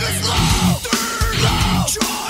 This love, been attempting